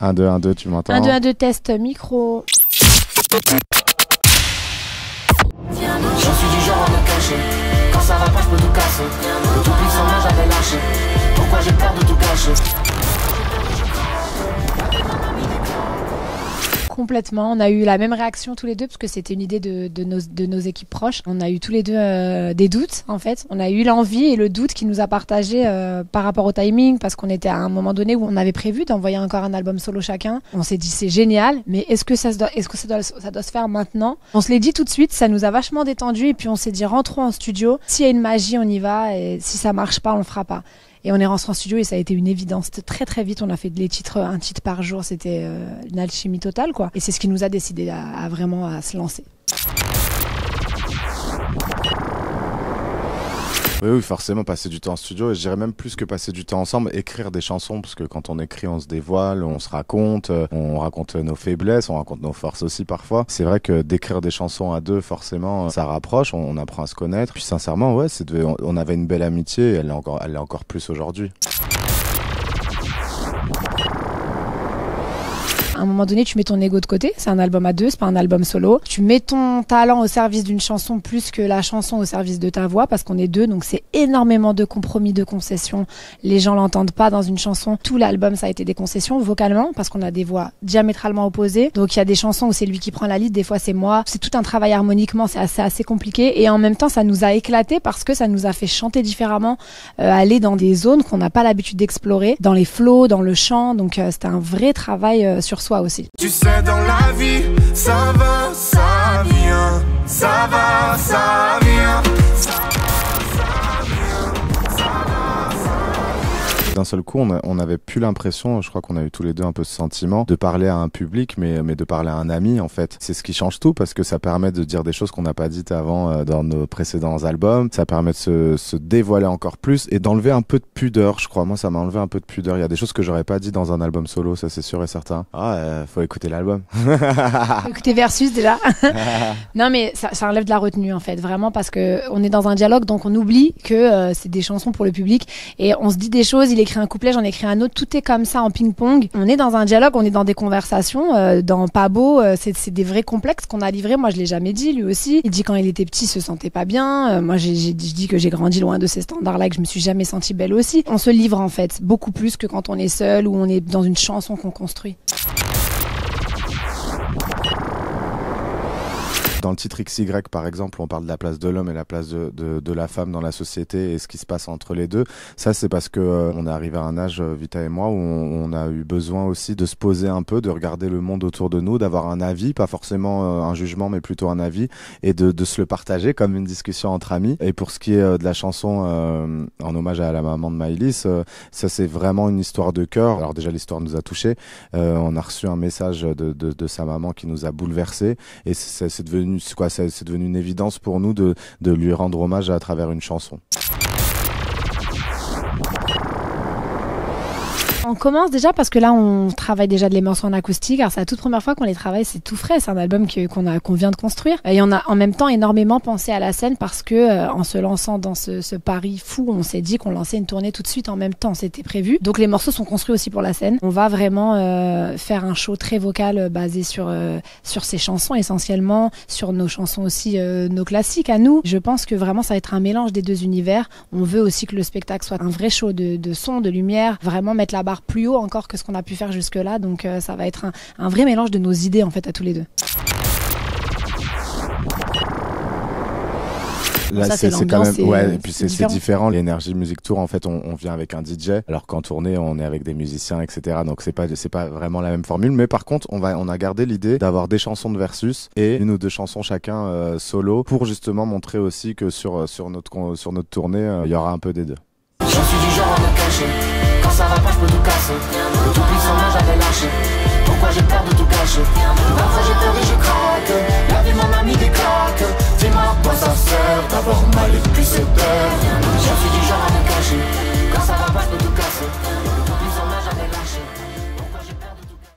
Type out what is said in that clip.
1, 2, 1, 2, tu m'entends 1, 2, 1, 2, test micro. Je suis du genre à me cacher Quand ça va pas je peux Complètement. On a eu la même réaction tous les deux parce que c'était une idée de, nos, équipes proches. On a eu tous les deux euh, des doutes en fait. On a eu l'envie et le doute qui nous a partagé euh, par rapport au timing parce qu'on était à un moment donné où on avait prévu d'envoyer encore un album solo chacun. On s'est dit c'est génial, mais est-ce que ça doit se faire maintenant? On se l'est dit tout de suite. Ça nous a vachement détendu et puis on s'est dit rentrons en studio. S'il y a une magie, on y va et si ça marche pas, on le fera pas. Et on est rentré en studio et ça a été une évidence. Très très vite, on a fait les titres, un titre par jour. C'était euh, une alchimie totale, quoi. Et c'est ce qui nous a décidé à, vraiment à se lancer. Oui, oui, forcément, passer du temps en studio, et je dirais même plus que passer du temps ensemble, écrire des chansons, parce que quand on écrit, on se dévoile, on se raconte, euh, on raconte nos faiblesses, on raconte nos forces aussi parfois. C'est vrai que d'écrire des chansons à deux, forcément, ça rapproche, on, on apprend à se connaître. Puis sincèrement, ouais, c'est on, on avait une belle amitié, et elle est encore, elle est encore plus aujourd'hui. À un moment donné, tu mets ton ego de côté. C'est un album à deux, c'est pas un album solo. Tu mets ton talent au service d'une chanson plus que la chanson au service de ta voix parce qu'on est deux, donc c'est énormément de compromis, de concessions. Les gens l'entendent pas dans une chanson. Tout l'album, ça a été des concessions vocalement parce qu'on a des voix diamétralement opposées. Donc il y a des chansons où c'est lui qui prend la lead, des fois c'est moi. C'est tout un travail harmoniquement, c'est assez, assez compliqué. Et en même temps, ça nous a éclaté parce que ça nous a fait chanter différemment, euh, aller dans des zones qu'on n'a pas l'habitude d'explorer, dans les flots, dans le chant. Donc euh, c'était un vrai travail euh, sur aussi. Tu sais dans la vie Ça va, ça vient Ça va, ça d'un seul coup, on, a, on avait plus l'impression, je crois qu'on a eu tous les deux un peu ce sentiment, de parler à un public, mais, mais de parler à un ami, en fait. C'est ce qui change tout, parce que ça permet de dire des choses qu'on n'a pas dites avant euh, dans nos précédents albums. Ça permet de se, se dévoiler encore plus et d'enlever un peu de pudeur, je crois. Moi, ça m'a enlevé un peu de pudeur. Il y a des choses que j'aurais pas dit dans un album solo, ça c'est sûr et certain. Ah, euh, faut écouter l'album. Écoutez Versus déjà. non mais ça, ça enlève de la retenue en fait, vraiment parce que on est dans un dialogue, donc on oublie que euh, c'est des chansons pour le public et on se dit des choses. Il écrit un couplet, j'en écris un autre. Tout est comme ça en ping-pong. On est dans un dialogue, on est dans des conversations. Euh, dans Pas beau, euh, c'est des vrais complexes qu'on a livrés. Moi, je l'ai jamais dit, lui aussi. Il dit quand il était petit, il se sentait pas bien. Euh, moi, je dis que j'ai grandi loin de ces standards-là, et que je me suis jamais sentie belle aussi. On se livre en fait beaucoup plus que quand on est seul ou on est dans une chanson qu'on construit. Dans le titre XY, par exemple, on parle de la place de l'homme et la place de, de, de la femme dans la société et ce qui se passe entre les deux. Ça, c'est parce que euh, on est arrivé à un âge, euh, Vita et moi, où on, on a eu besoin aussi de se poser un peu, de regarder le monde autour de nous, d'avoir un avis, pas forcément euh, un jugement, mais plutôt un avis, et de, de se le partager comme une discussion entre amis. Et pour ce qui est euh, de la chanson euh, en hommage à la maman de Maïlis, euh, ça c'est vraiment une histoire de cœur. Alors déjà, l'histoire nous a touchés. On a reçu un message de, de, sa maman qui nous a bouleversés et c'est c'est c'est devenu une évidence pour nous de lui rendre hommage à travers une chanson. On commence déjà parce que là, on travaille déjà de les morceaux en acoustique. Alors, c'est la toute première fois qu'on les travaille. C'est tout frais. C'est un album qu'on vient de construire. Et on a en même temps énormément pensé à la scène parce que, euh, en se lançant dans ce, pari fou, on s'est dit qu'on lançait une tournée tout de suite en même temps. C'était prévu. Donc, les morceaux sont construits aussi pour la scène. On va vraiment euh, faire un show très vocal euh, basé sur sur ces chansons essentiellement, sur nos chansons aussi, nos classiques à nous. Je pense que vraiment, ça va être un mélange des deux univers. On veut aussi que le spectacle soit un vrai show de son, de lumière, vraiment mettre la barre plus haut encore que ce qu'on a pu faire jusque-là. Donc euh, ça va être un, un vrai mélange de nos idées en fait à tous les deux. Là, Ça, c'est quand même c'est- ouais et puis c'est différent. différent. L'énergie Music Tour en fait on, on vient avec un DJ alors qu'en tournée on est avec des musiciens etc. Donc c'est pas c'est pas vraiment la même formule. Mais par contre on va on a gardé l'idée d'avoir des chansons de versus et une ou deux chansons chacun euh, solo pour justement montrer aussi que sur sur notre con- sur notre tournée euh, il y aura un peu des deux. Je suis du genre à me cacher Quand ça va pas je peux tout d'avoir mal et puis c'est d'heure